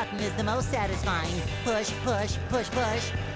Button is the most satisfying. Push, push, push, push.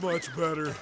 Much better.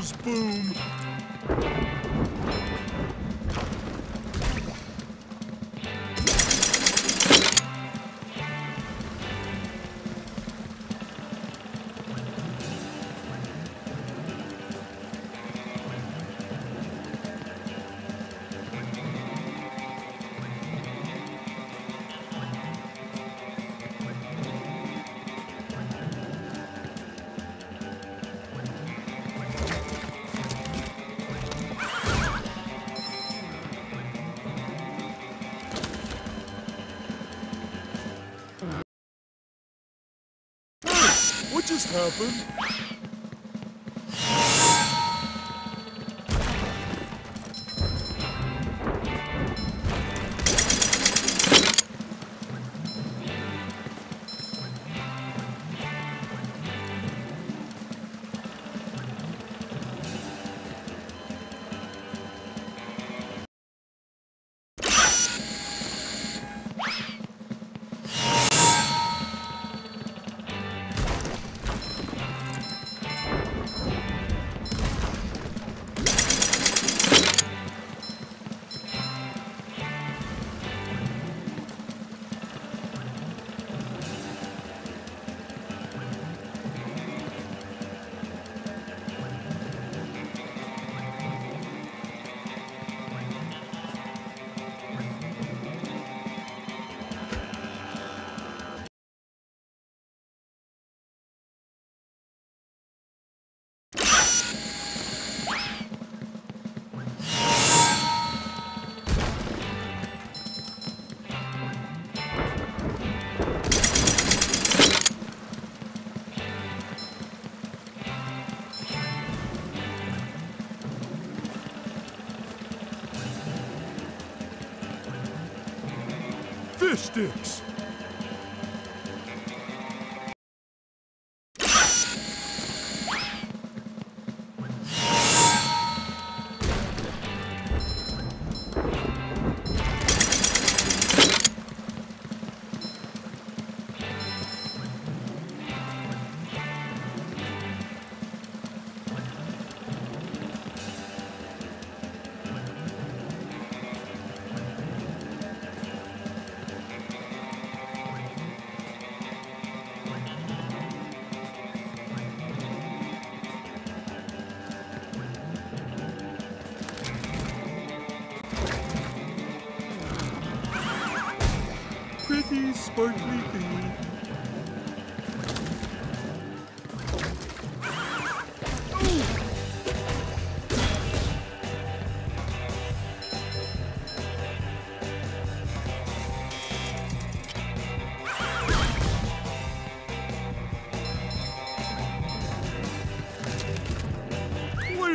Goes boom. Just happened? Sticks.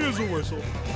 Is a whistle?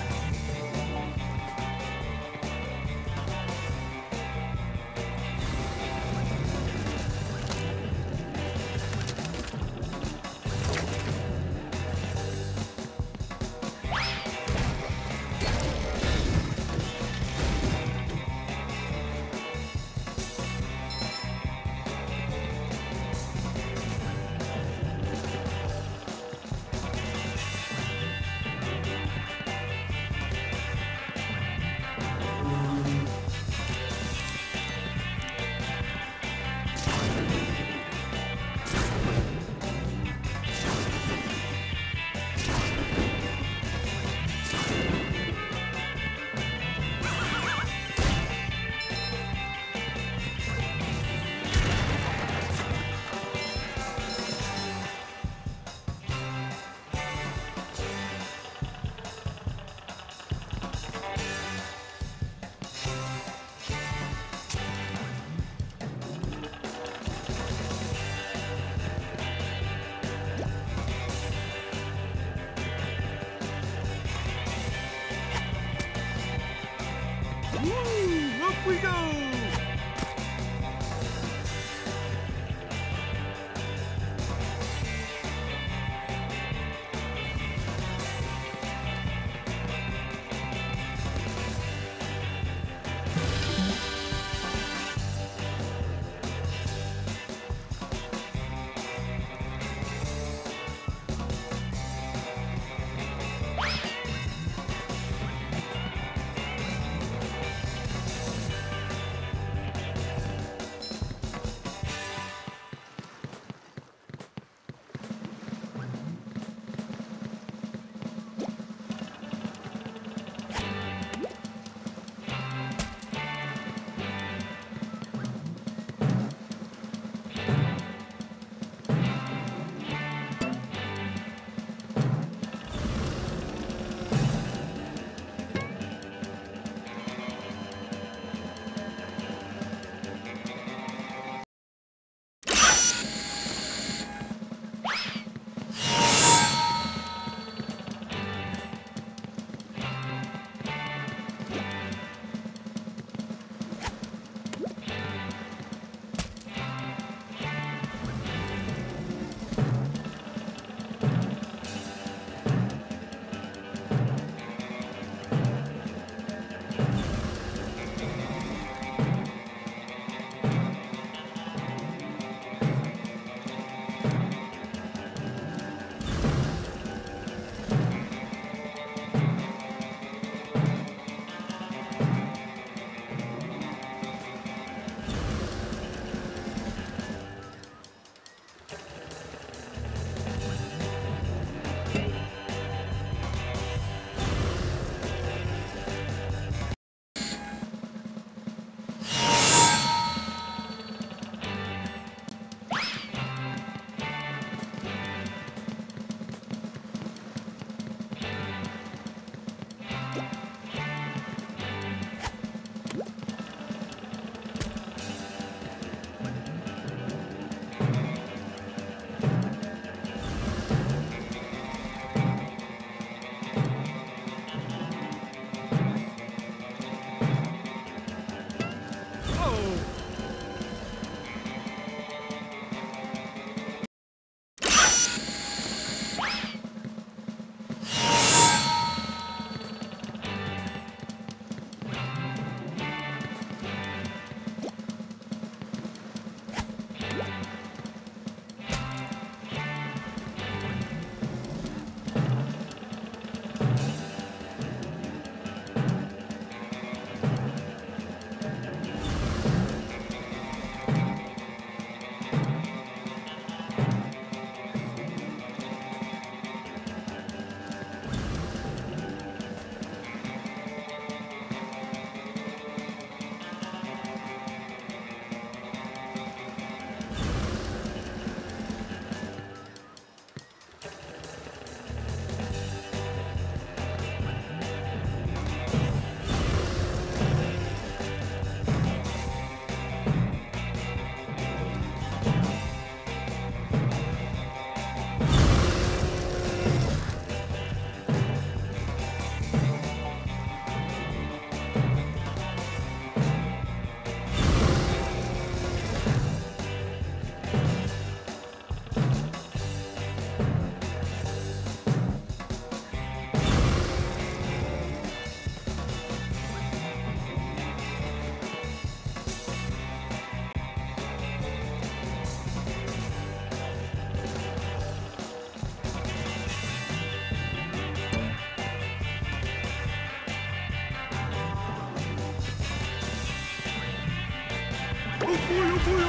横横横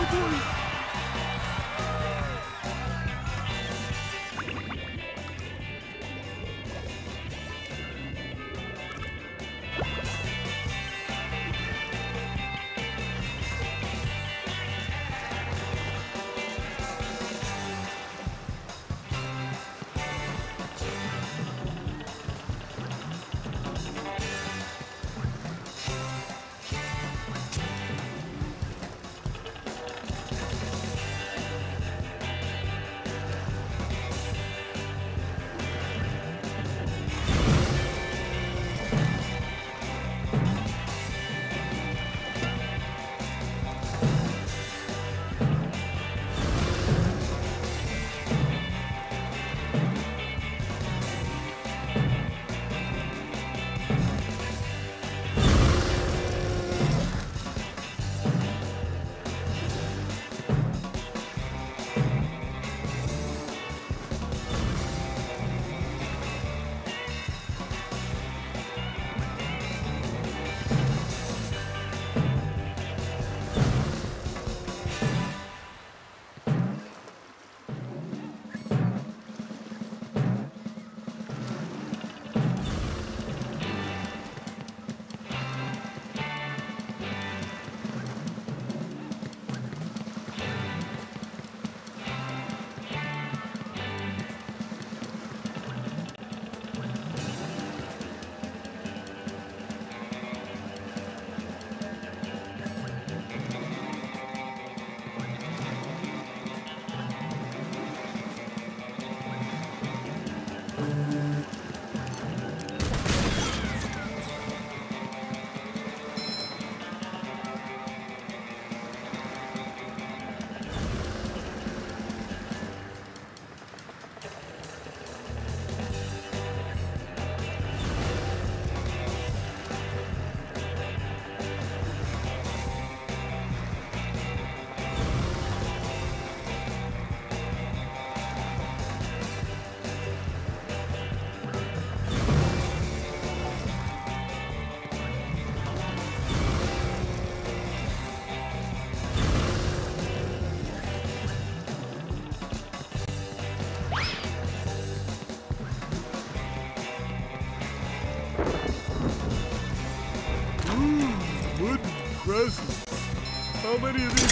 How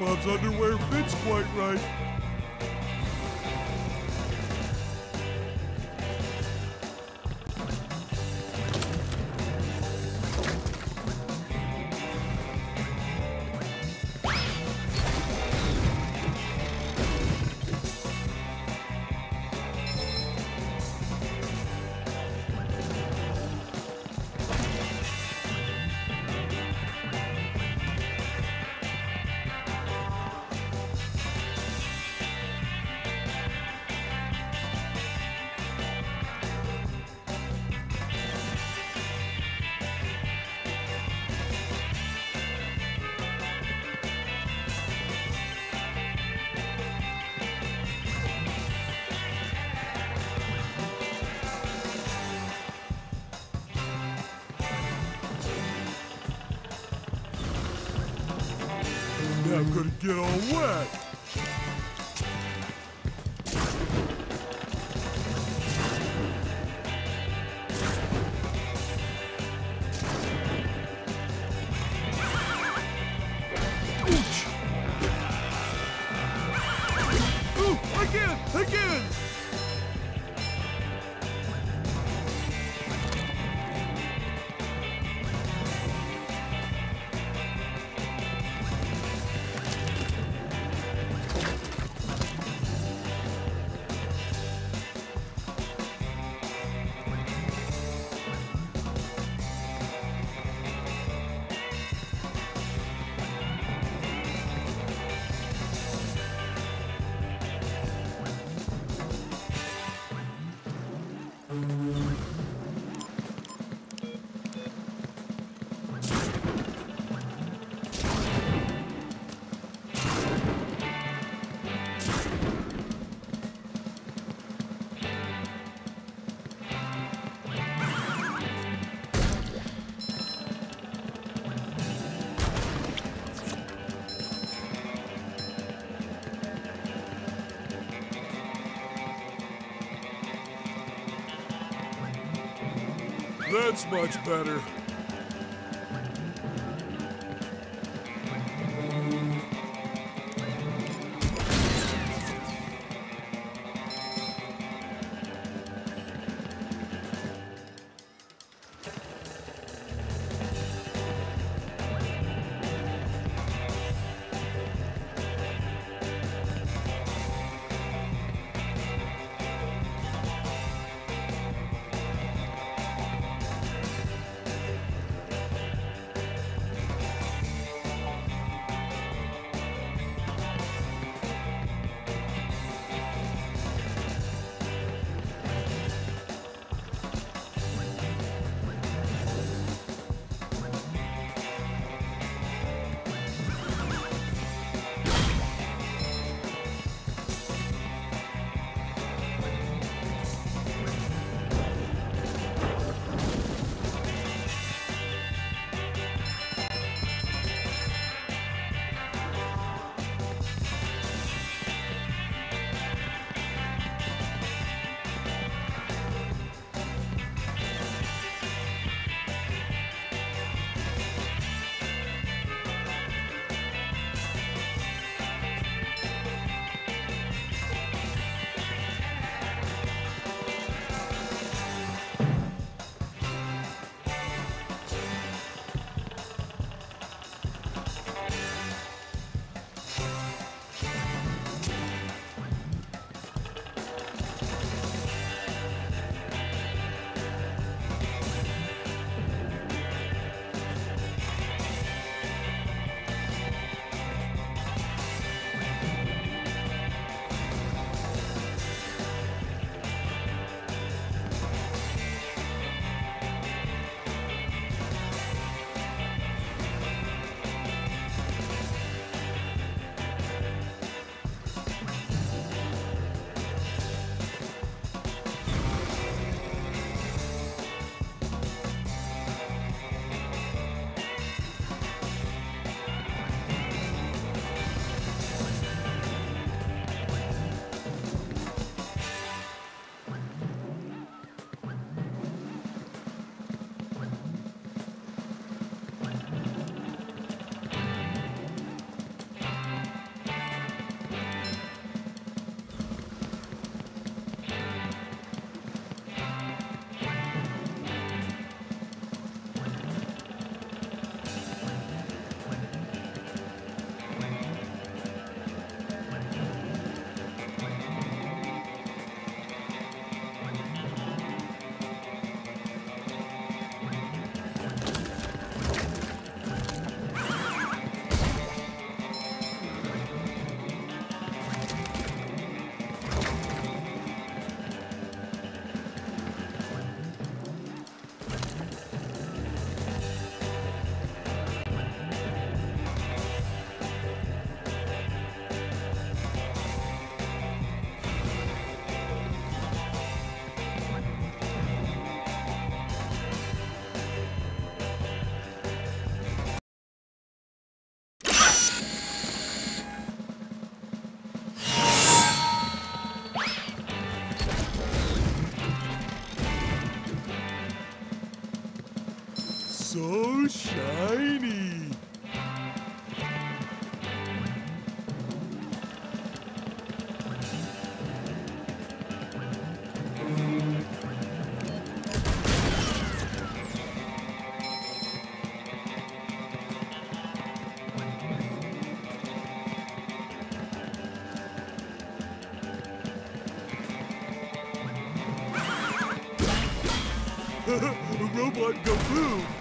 SpongeBob's underwear fits quite right. Get all wet. Much better. Robot go.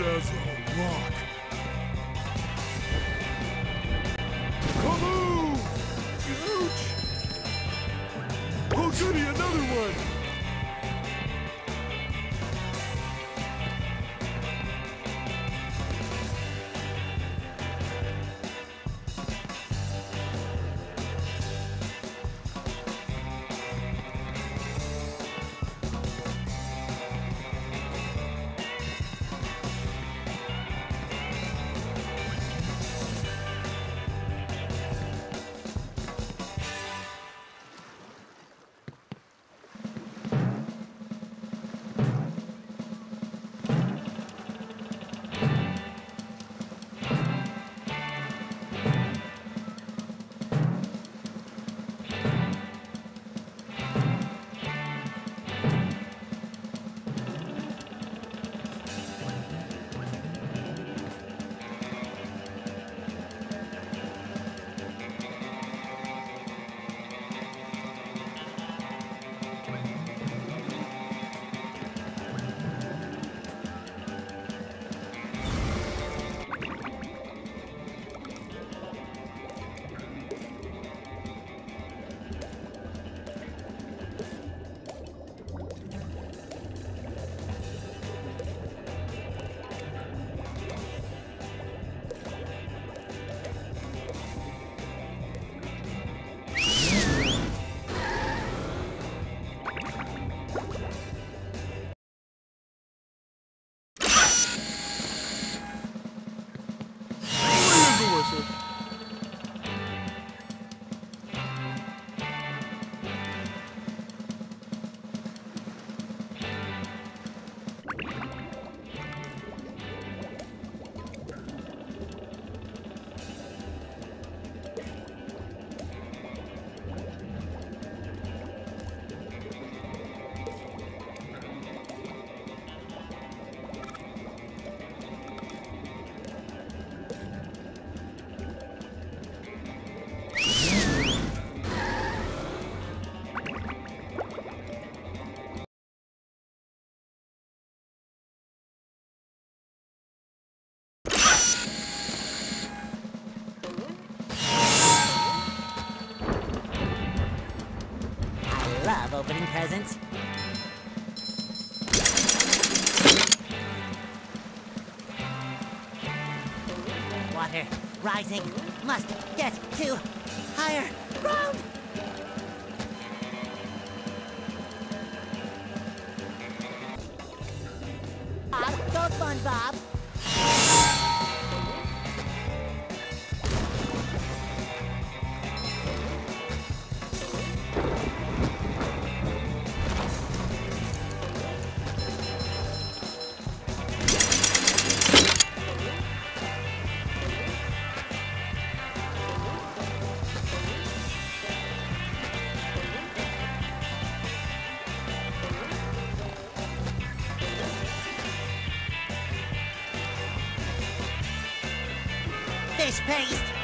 As a rock. Water rising. Must get to higher fish paste.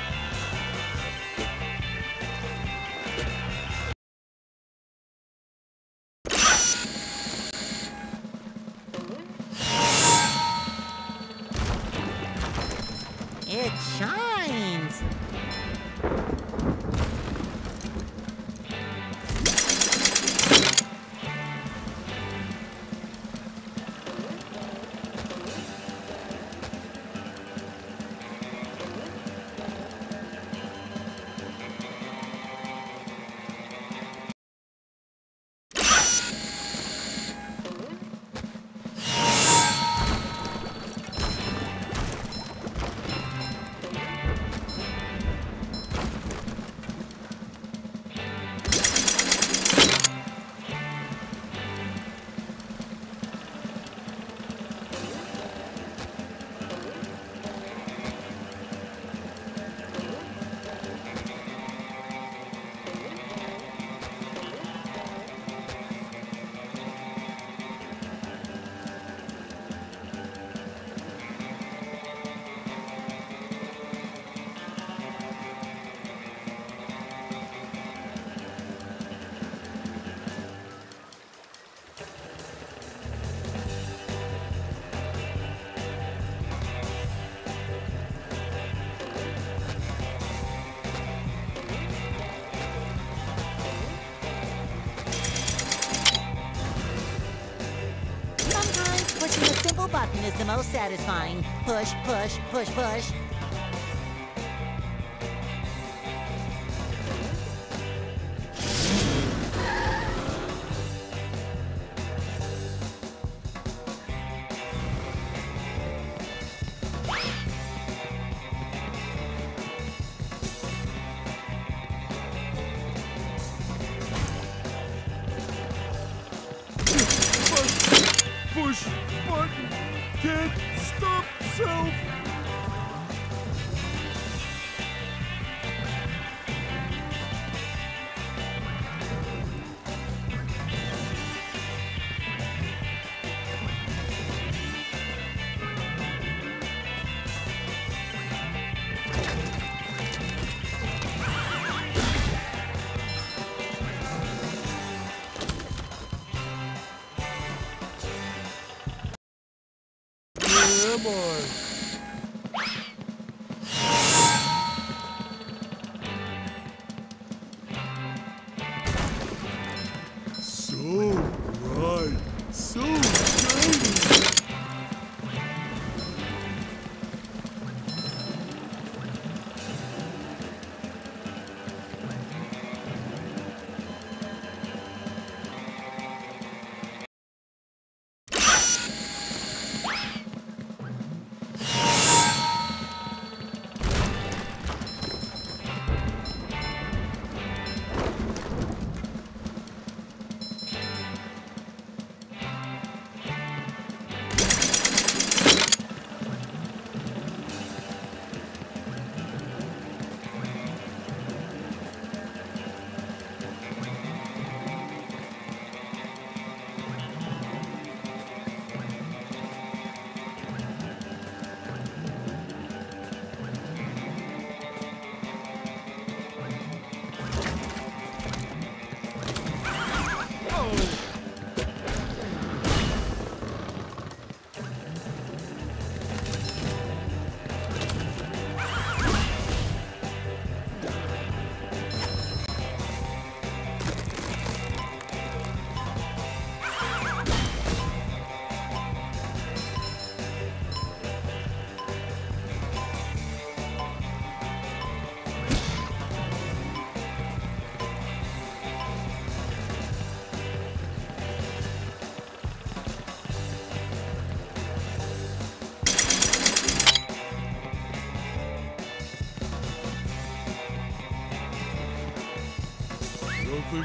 is the most satisfying. Push, push, push, push.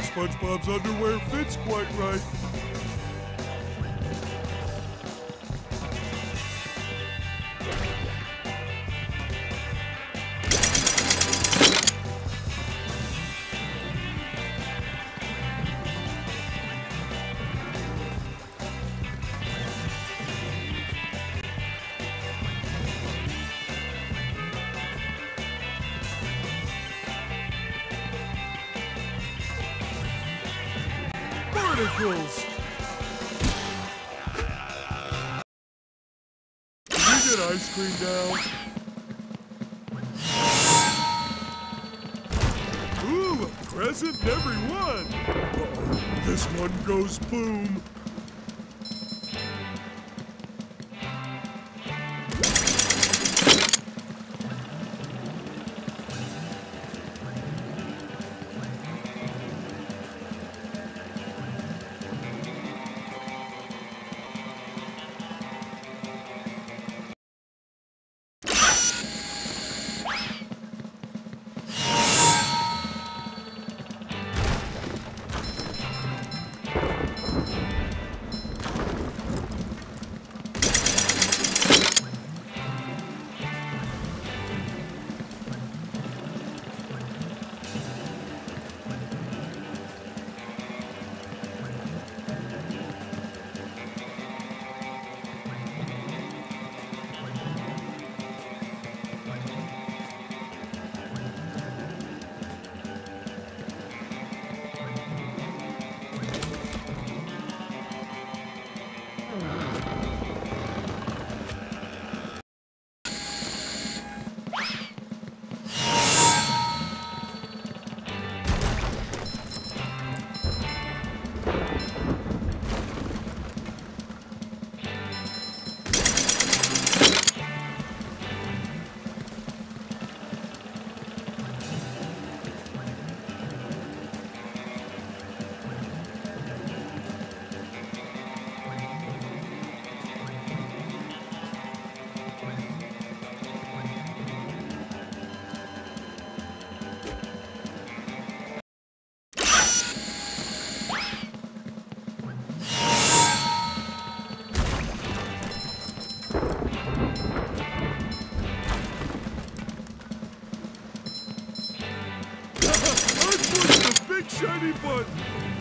SpongeBob's underwear fits quite right. Goes boom. Shiny button!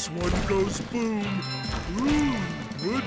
This one goes boom. Ooh, wooden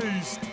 Fish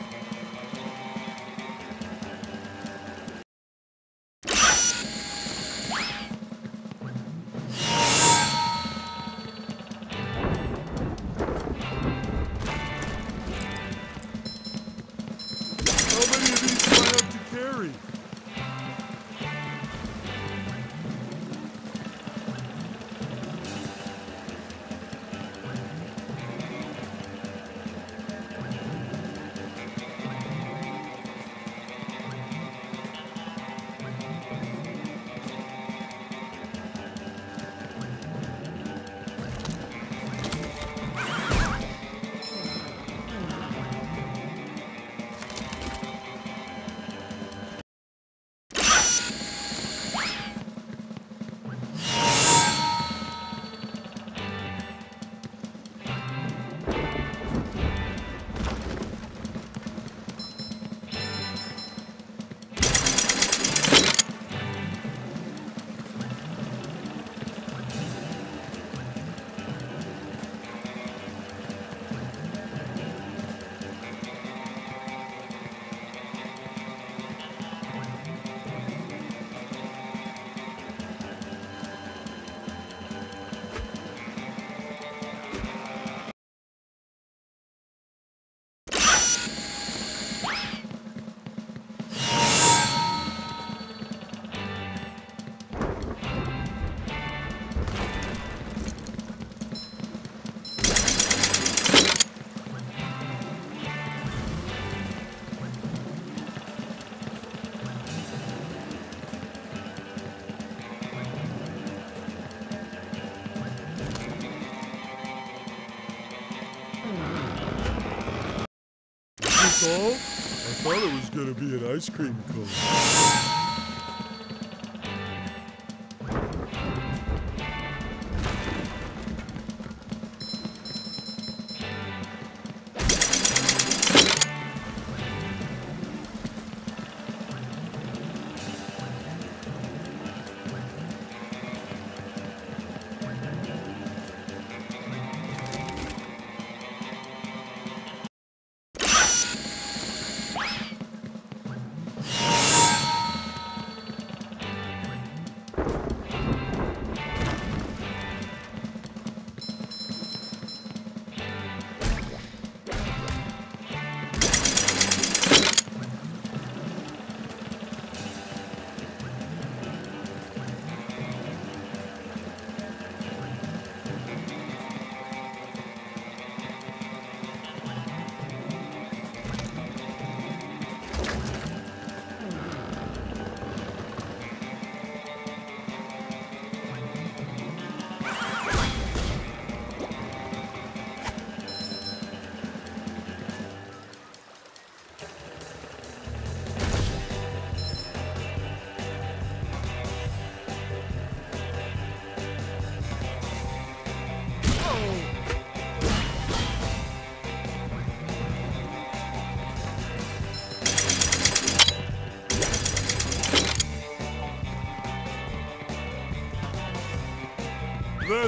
Is this all? I thought it was gonna be an ice cream cone.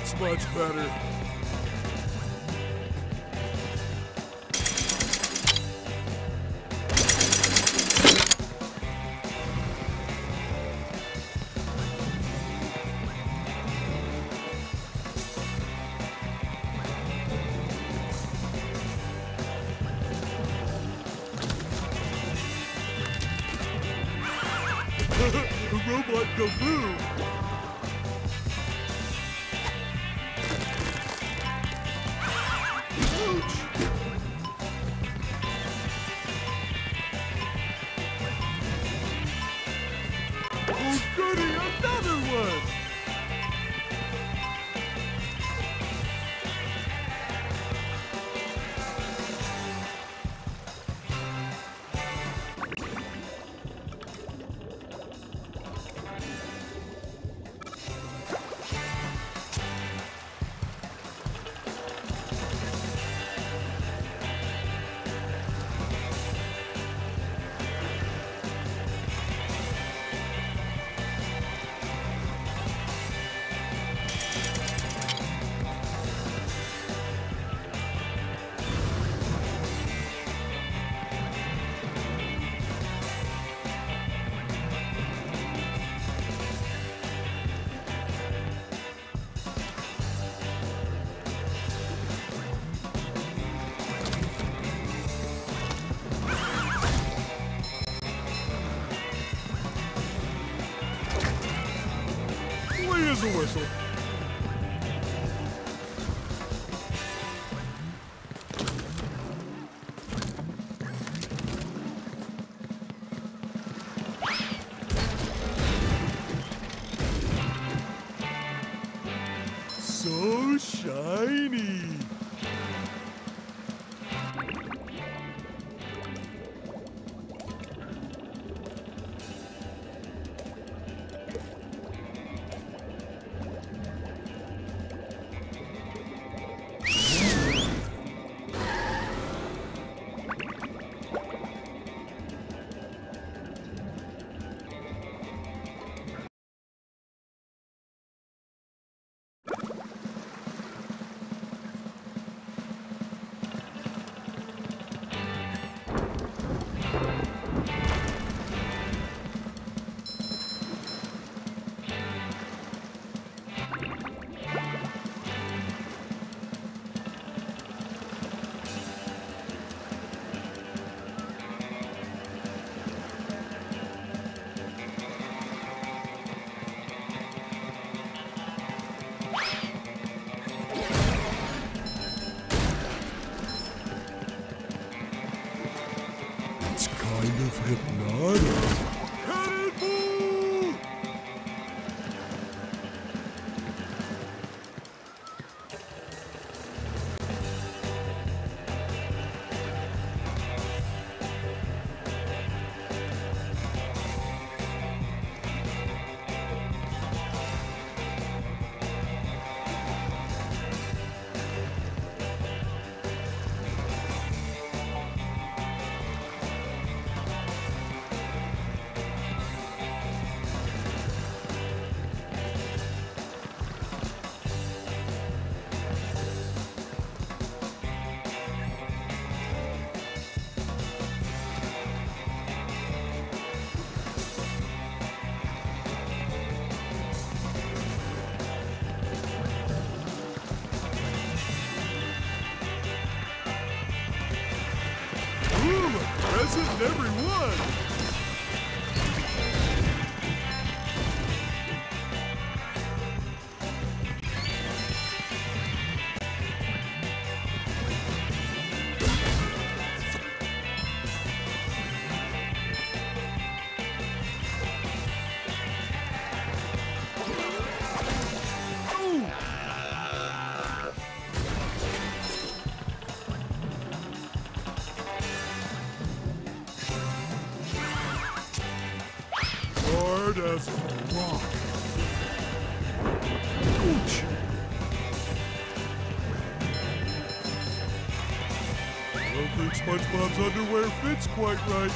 That's much better. Ouch! Every underwear fits quite right.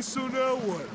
So now what?